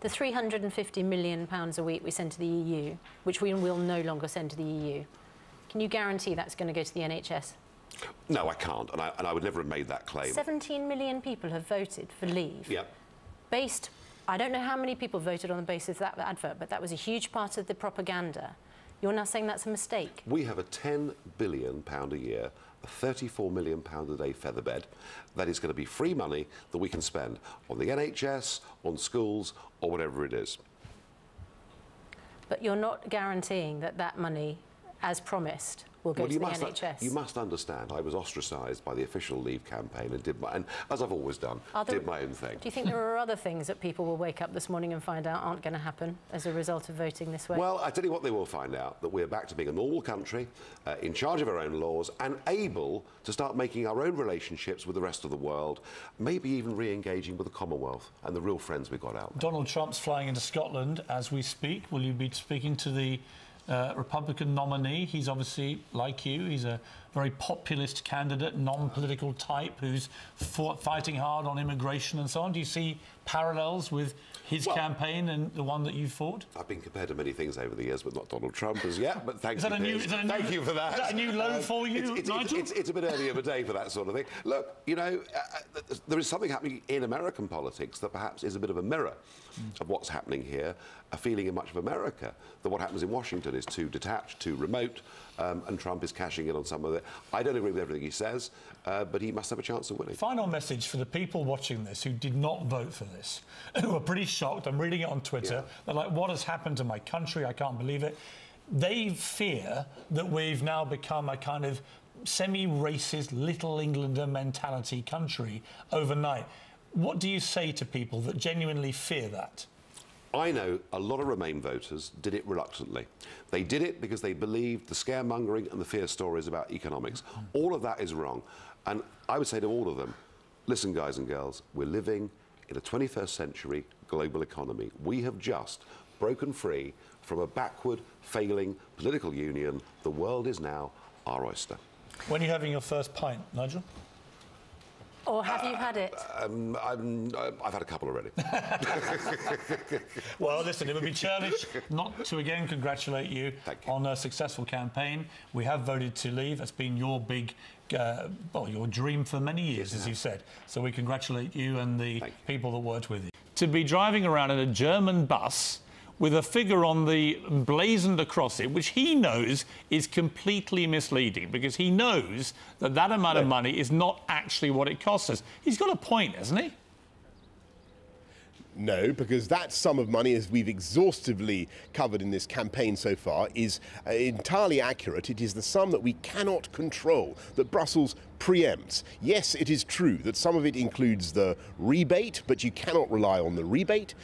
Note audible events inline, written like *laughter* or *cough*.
The 350 million pounds a week we send to the EU, which we will no longer send to the EU, can you guarantee that's going to go to the NHS? No, I can't, and I, and I would never have made that claim. 17 million people have voted for leave. Yep. Based, I don't know how many people voted on the basis of that advert, but that was a huge part of the propaganda. You're now saying that's a mistake. We have a 10 billion pound a year, a 34 million pound a day featherbed that is going to be free money that we can spend on the NHS, on schools, or whatever it is. But you're not guaranteeing that that money, as promised, will go well, to you the must, NHS. You must understand, I was ostracised by the official Leave campaign and did my, and as I've always done, Are there- did my own thing. Do you think there are other things that people will wake up this morning and find out aren't going to happen as a result of voting this way? Well, I tell you what they will find out, that we're back to being a normal country, uh, in charge of our own laws, and able to start making our own relationships with the rest of the world, maybe even re-engaging with the Commonwealth and the real friends we've got out there. Donald Trump's flying into Scotland as we speak. Will you be speaking to the uh, Republican nominee? He's obviously, like you, he's a very populist candidate, non-political type who's fighting hard on immigration and so on. Do you see parallels with his Well- campaign and the one that you fought? I've been compared to many things over the years, but not Donald Trump as yet. But thank you. new- is that a thank new- you for that. is that a new low for you, it's, it's, Nigel? It's, it's, a bit early of a day for that sort of thing. Look, you know, uh, there is something happening in American politics that perhaps is a bit of a mirror of what's happening here. A feeling in much of America that what happens in Washington is too detached, too remote, um, and Trump is cashing in on some of it. I don't agree with everything he says, uh, but he must have a chance of winning. Final message for the people watching this who did not vote for this, who *laughs* are pretty shocked. I'm reading it on Twitter. Yeah. They're like, what has happened to my country? I can't believe it. They fear that we've now become a kind of semi racist Little Englander mentality country overnight. What do you say to people that genuinely fear that? I know a lot of Remain voters did it reluctantly. They did it because they believed the scaremongering and the fear stories about economics. Hmm. All of that is wrong. And I would say to all of them, listen, guys and girls, we're living in a 21st century global economy. We have just broken free from a backward, failing political union. The world is now our oyster. When are you having your first pint, Nigel? Or have you had it? Um, I'm, I've had a couple already. *laughs* Well, listen, it would be churlish not to again congratulate you, you. on a successful campaign. We have voted to leave. That's been your big, uh, well, your dream for many years, as you said. So we congratulate you and the Thank you. people that worked with you. To be driving around in a German bus with a figure on the blazoned across it, which he knows is completely misleading because he knows that that amount of money is not actually what it costs us. He's got a point, hasn't he? No, because that sum of money, as we've exhaustively covered in this campaign so far, is uh, entirely accurate. It is the sum that we cannot control, that Brussels preempts. Yes, it is true that some of it includes the rebate, but you cannot rely on the rebate.